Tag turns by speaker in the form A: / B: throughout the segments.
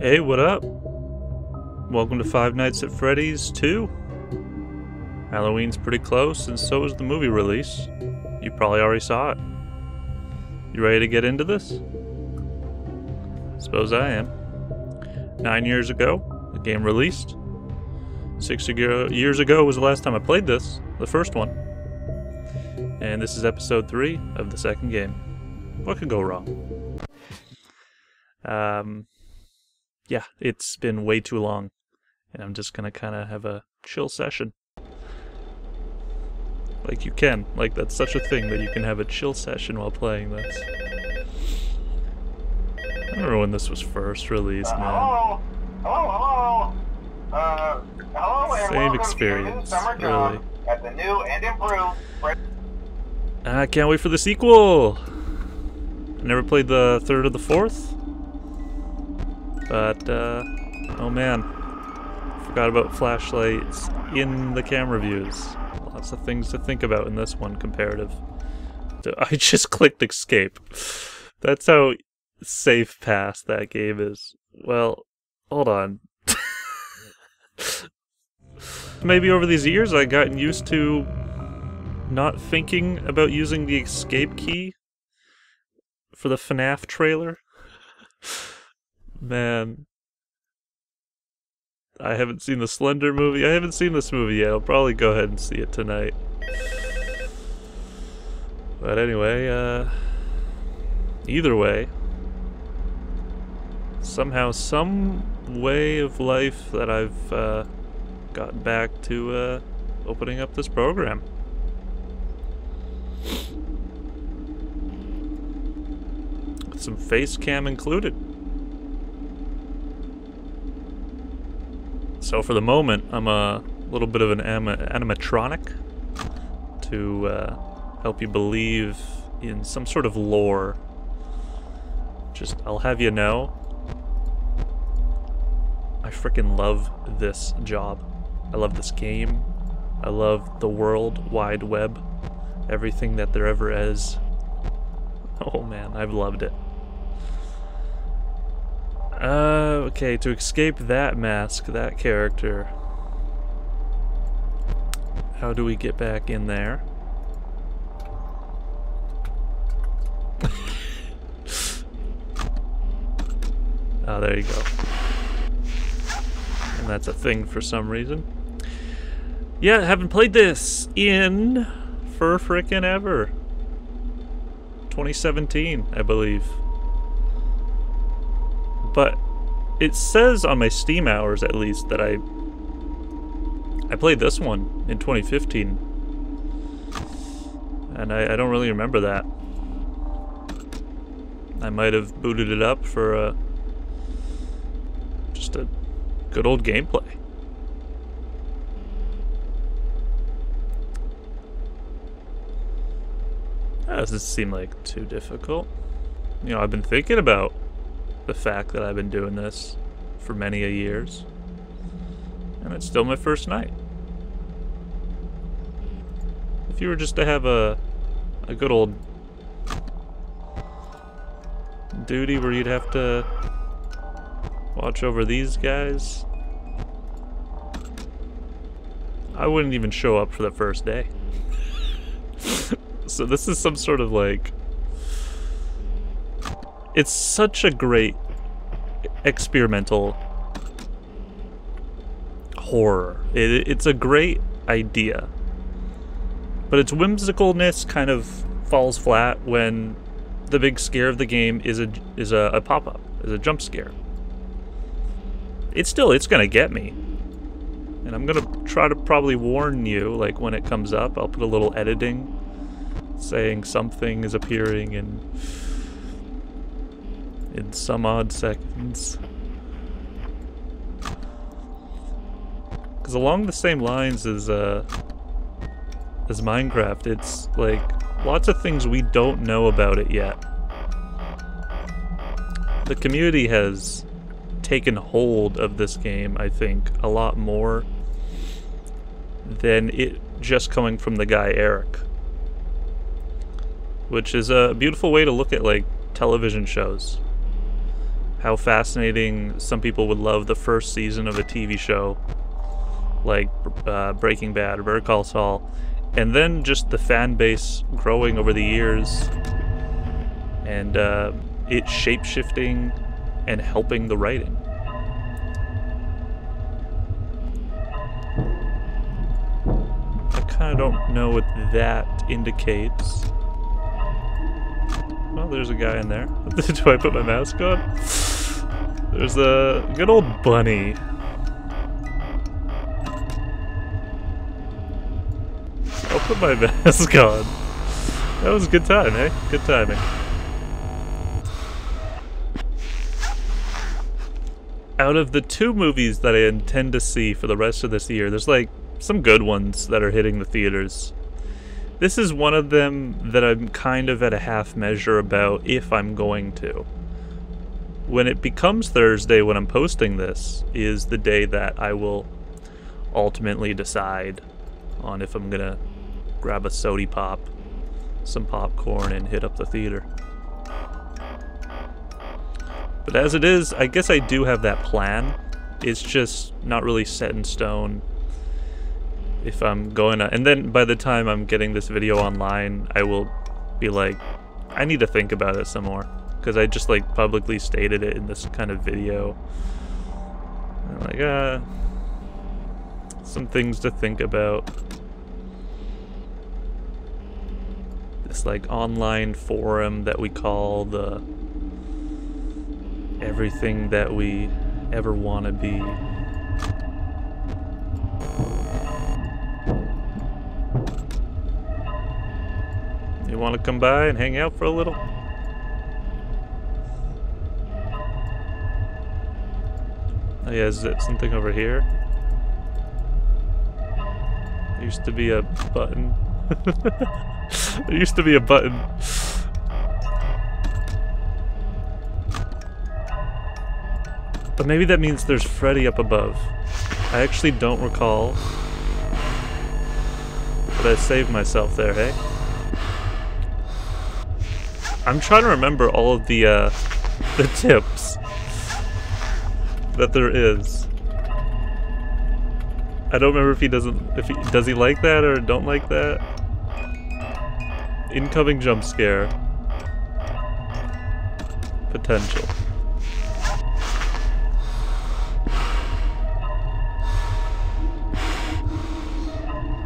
A: Hey, what up? Welcome to Five Nights at Freddy's 2. Halloween's pretty close, and so is the movie release. You probably already saw it. You ready to get into this? Suppose I am. Nine years ago, the game released. Six years ago was the last time I played this, the first one. And this is episode three of the second game. What could go wrong? Um, yeah, it's been way too long, and I'm just gonna kind of have a chill session. Like you can, like that's such a thing that you can have a chill session while playing this. I don't remember when this was first released,
B: Uh,
A: man.
B: hello, hello, hello. Uh, hello
A: Same experience,
B: to
A: really.
B: at the new and improved.
A: I can't wait for the sequel. I never played the third or the fourth, but uh, oh man, forgot about flashlights in the camera views. Lots of things to think about in this one comparative. I just clicked escape. That's how safe pass that game is. Well, hold on. Maybe over these years I've gotten used to not thinking about using the escape key for the FNAF trailer. Man. I haven't seen the Slender movie. I haven't seen this movie yet. I'll probably go ahead and see it tonight. But anyway, uh either way, somehow some way of life that I've uh gotten back to uh opening up this program. with some face cam included. So for the moment, I'm a little bit of an anim- animatronic to uh, help you believe in some sort of lore. Just, I'll have you know, I freaking love this job. I love this game. I love the world wide web. Everything that there ever is. Oh man, I've loved it. Uh, okay, to escape that mask, that character. How do we get back in there? oh, there you go. And that's a thing for some reason. Yeah, haven't played this in for frickin' ever. 2017, I believe. But it says on my Steam hours, at least, that I I played this one in 2015, and I, I don't really remember that. I might have booted it up for uh, just a good old gameplay. That doesn't seem like too difficult. You know, I've been thinking about the fact that I've been doing this for many a years. And it's still my first night. If you were just to have a a good old duty where you'd have to watch over these guys, I wouldn't even show up for the first day. so this is some sort of like it's such a great experimental horror. It, it's a great idea, but its whimsicalness kind of falls flat when the big scare of the game is a is a, a pop up, is a jump scare. It's still it's gonna get me, and I'm gonna try to probably warn you. Like when it comes up, I'll put a little editing saying something is appearing in in some odd seconds. Because along the same lines as uh, as Minecraft, it's like lots of things we don't know about it yet. The community has taken hold of this game, I think, a lot more than it just coming from the guy Eric. Which is a beautiful way to look at like television shows. How fascinating some people would love the first season of a TV show like uh, Breaking Bad or Better Call Saul, and then just the fan base growing over the years and uh, it shape shifting and helping the writing. I kind of don't know what that indicates. Well, there's a guy in there. Do I put my mask on? There's a good old bunny. I'll put my mask on. That was a good time, eh? Good timing. Out of the two movies that I intend to see for the rest of this year, there's like some good ones that are hitting the theaters. This is one of them that I'm kind of at a half measure about if I'm going to. When it becomes Thursday when I'm posting this is the day that I will ultimately decide on if I'm gonna grab a sody pop, some popcorn, and hit up the theater. But as it is, I guess I do have that plan. It's just not really set in stone if I'm going to, and then by the time I'm getting this video online, I will be like, I need to think about it some more. Because I just like publicly stated it in this kind of video. I'm like, uh, some things to think about. This like online forum that we call the everything that we ever want to be. You want to come by and hang out for a little? Oh yeah, is it something over here? There used to be a button. there used to be a button. But maybe that means there's Freddy up above. I actually don't recall. But I saved myself there, hey? I'm trying to remember all of the, uh, the tips that there is. I don't remember if he doesn't, if he, does he like that or don't like that? Incoming jump scare. Potential.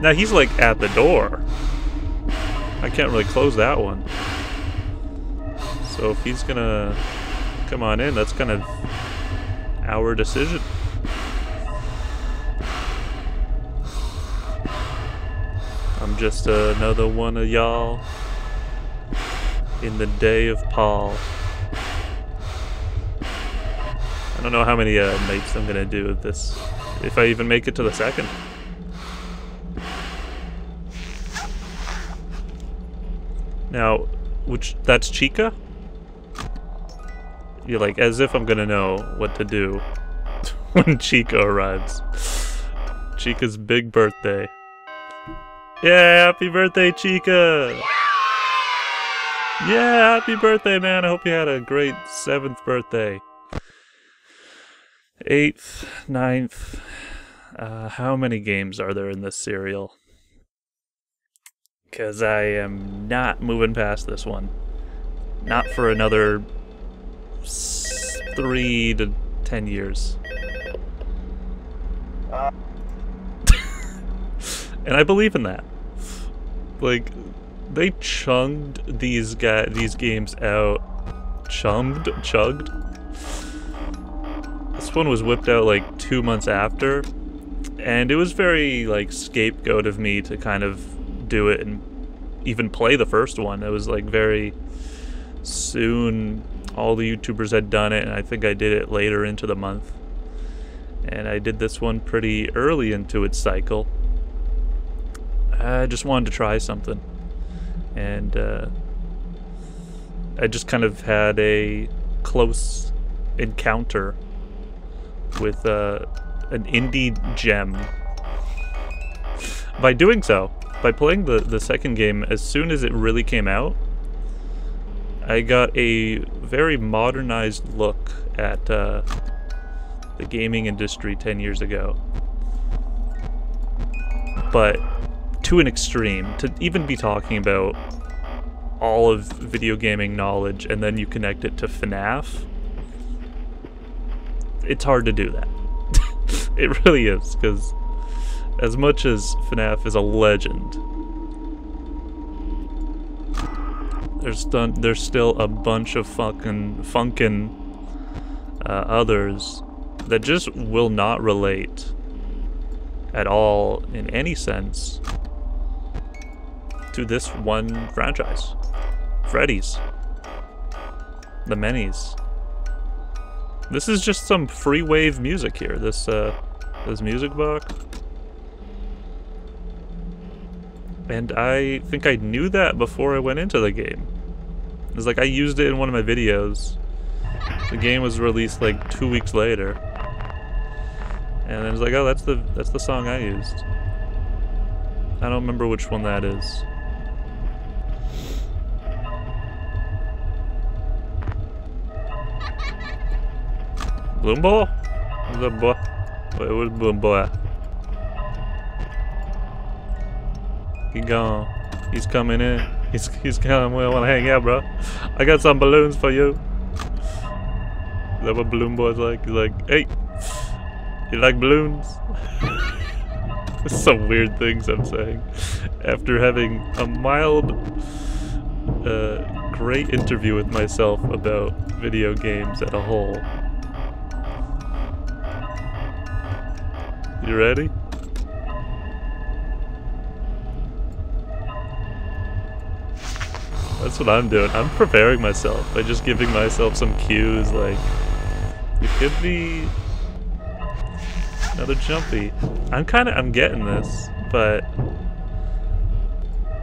A: Now he's like at the door. I can't really close that one. So if he's gonna come on in, that's kind of our decision. I'm just another one of y'all in the day of Paul. I don't know how many uh, nights I'm gonna do of this, if I even make it to the second. Now, which that's Chica? You're like, as if I'm gonna know what to do when Chica arrives. Chica's big birthday. Yeah, happy birthday, Chica! Yeah, happy birthday, man. I hope you had a great seventh birthday. Eighth, ninth. Uh, how many games are there in this serial? Because I am not moving past this one. Not for another three to ten years. And I believe in that. Like, they chunged these ga- these games out. Chummed? Chugged? This one was whipped out like two months after. And it was very, like, scapegoat of me to kind of do it and even play the first one. It was like very soon all the YouTubers had done it, and I think I did it later into the month. And I did this one pretty early into its cycle. I just wanted to try something. And uh, I just kind of had a close encounter with uh, an indie gem. By doing so, by playing the, the second game, as soon as it really came out, I got a very modernized look at uh, the gaming industry 10 years ago. But to an extreme, to even be talking about all of video gaming knowledge and then you connect it to FNAF, it's hard to do that. it really is, because as much as FNAF is a legend, there's done, there's still a bunch of fucking funkin' uh, others that just will not relate at all in any sense to this one franchise. Freddy's. The Minis. This is just some free wave music here, this uh this music box. And I think I knew that before I went into the game. It's like I used it in one of my videos. The game was released like two weeks later. And I was like, oh that's the that's the song I used. I don't remember which one that is. Balloon Boy? Where's boy? Wait, where's Balloon Boy at? He gone. He's coming in. He's he's coming. We want to hang out, bro. I got some balloons for you. Is that what Balloon Boy's like? He's like, hey, you like balloons? some weird things I'm saying. After having a mild, uh, great interview with myself about video games as a whole. You ready? That's what I'm doing. I'm preparing myself by just giving myself some cues like you could be another jumpy. I'm kind of I'm getting this, but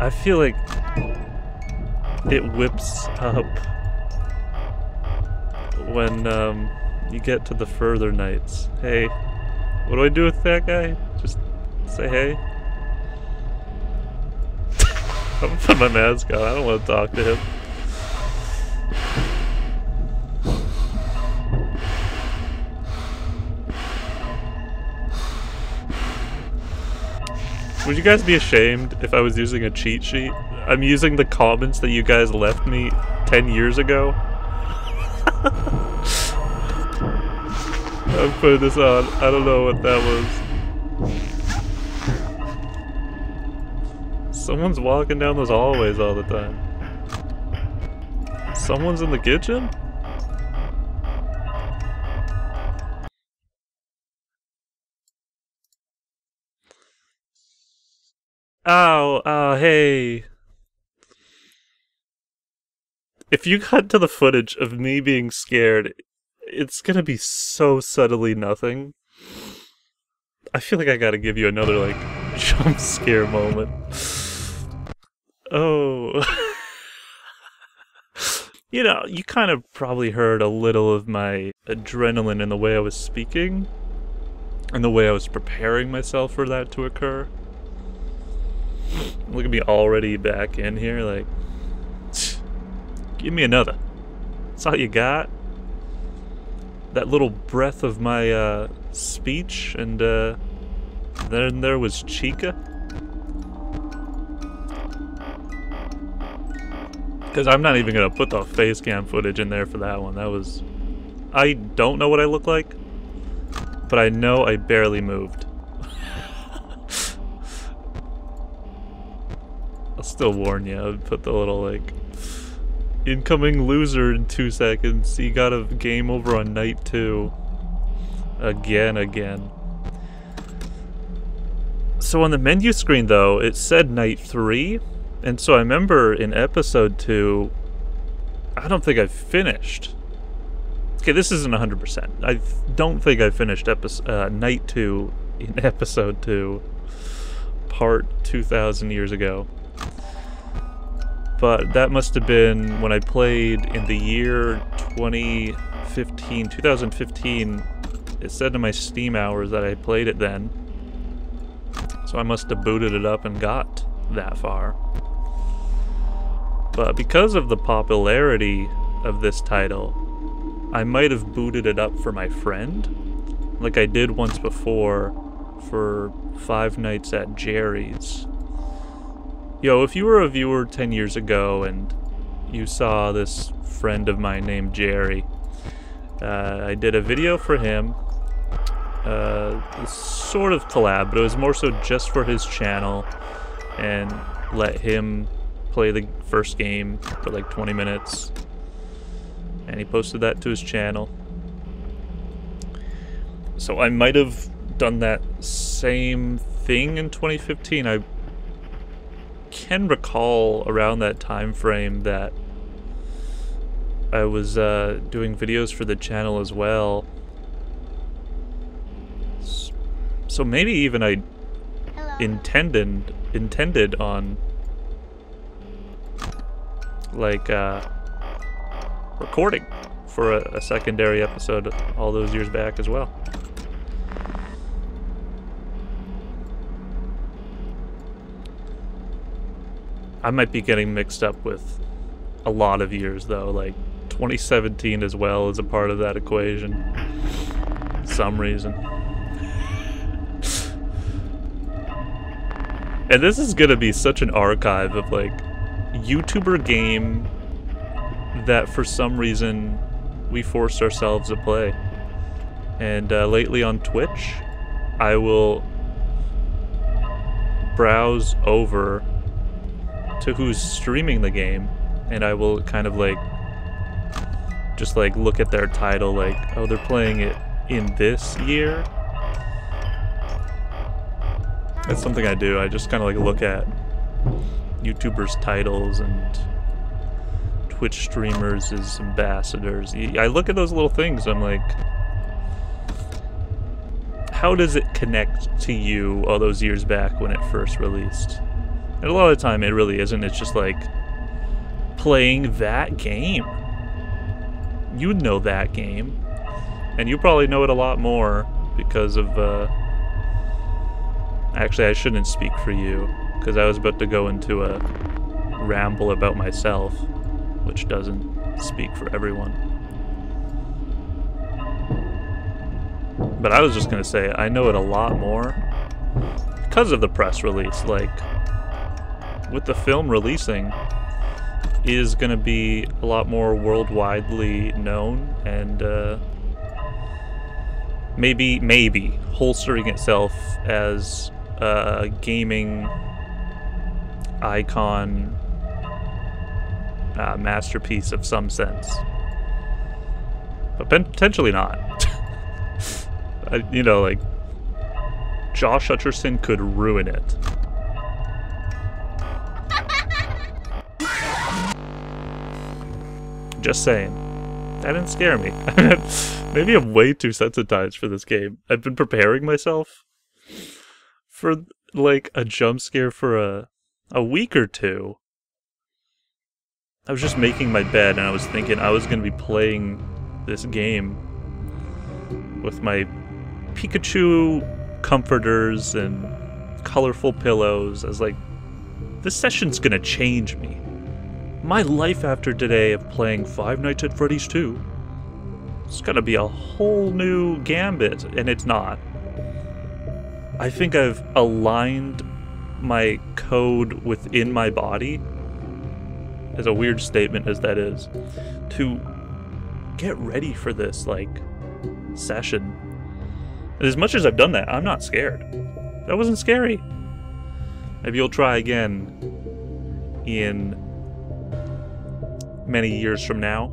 A: I feel like it whips up when um, you get to the further nights. Hey, what do I do with that guy? Just say hey? I'm gonna my mask on. I don't want to talk to him. Would you guys be ashamed if I was using a cheat sheet? I'm using the comments that you guys left me 10 years ago. I'm putting this on. I don't know what that was. Someone's walking down those hallways all the time. Someone's in the kitchen? Ow, oh, hey. If you cut to the footage of me being scared, it's gonna be so subtly nothing. I feel like I gotta give you another, like, jump scare moment. Oh. you know, you kind of probably heard a little of my adrenaline in the way I was speaking, and the way I was preparing myself for that to occur. Look at me already back in here, like, give me another. That's all you got? that little breath of my uh, speech, and uh, then there was Chica. Because I'm not even going to put the face cam footage in there for that one. That was... I don't know what I look like, but I know I barely moved. I'll still warn you. I'll put the little, like, Incoming loser in two seconds. He got a game over on night two. Again, again. So on the menu screen, though, it said night three. And so I remember in episode two, I don't think I finished. Okay, this isn't 100%. I don't think I finished episode, uh, night two in episode two, part 2,000 years ago but that must have been when I played in the year 2015, 2015. It said in my Steam hours that I played it then. So I must have booted it up and got that far. But because of the popularity of this title, I might have booted it up for my friend, like I did once before for Five Nights at Jerry's. Yo, if you were a viewer 10 years ago and you saw this friend of mine named Jerry, uh, I did a video for him, uh, sort of collab, but it was more so just for his channel and let him play the first game for like 20 minutes. And he posted that to his channel. So I might have done that same thing in 2015. I can recall around that time frame that I was uh, doing videos for the channel as well. So maybe even I intended intended on like uh, recording for a, a secondary episode all those years back as well. I might be getting mixed up with a lot of years though, like 2017 as well is a part of that equation. Some reason. and this is gonna be such an archive of like YouTuber game that for some reason we forced ourselves to play. And uh, lately on Twitch, I will browse over to who's streaming the game, and I will kind of like just like look at their title, like, oh, they're playing it in this year. That's something I do. I just kind of like look at YouTubers' titles and Twitch streamers as ambassadors. I look at those little things. I'm like, how does it connect to you all those years back when it first released? And a lot of the time, it really isn't. It's just like playing that game. You know that game. And you probably know it a lot more because of, uh... Actually, I shouldn't speak for you, because I was about to go into a ramble about myself, which doesn't speak for everyone. But I was just going to say, I know it a lot more because of the press release. Like, with the film releasing, is going to be a lot more worldwidely known and uh, maybe, maybe holstering itself as a gaming icon uh, masterpiece of some sense. But potentially not. you know, like, Josh Hutcherson could ruin it. Just saying. That didn't scare me. Maybe I'm way too sensitized for this game. I've been preparing myself for like a jump scare for a a week or two. I was just making my bed and I was thinking I was going to be playing this game with my Pikachu comforters and colorful pillows. I was like, this session's going to change me my life after today of playing Five Nights at Freddy's 2. It's gonna be a whole new gambit, and it's not. I think I've aligned my code within my body, as a weird statement as that is, to get ready for this, like, session. And as much as I've done that, I'm not scared. That wasn't scary. Maybe you'll try again in many years from now.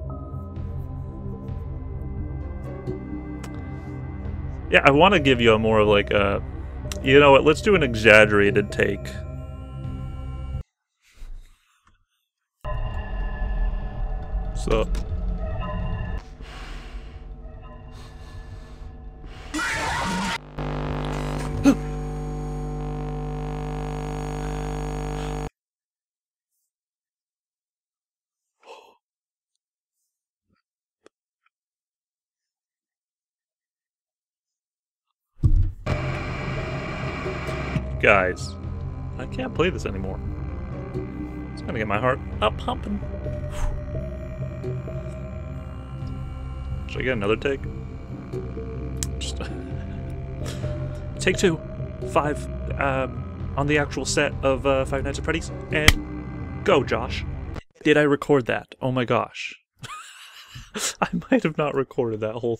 A: Yeah, I want to give you a more of like a, you know what, let's do an exaggerated take. So, Guys, I can't play this anymore. It's gonna get my heart up pumping. Should I get another take? Just take two. Five. Um, on the actual set of uh, Five Nights at Freddy's. And go, Josh. Did I record that? Oh my gosh. I might have not recorded that whole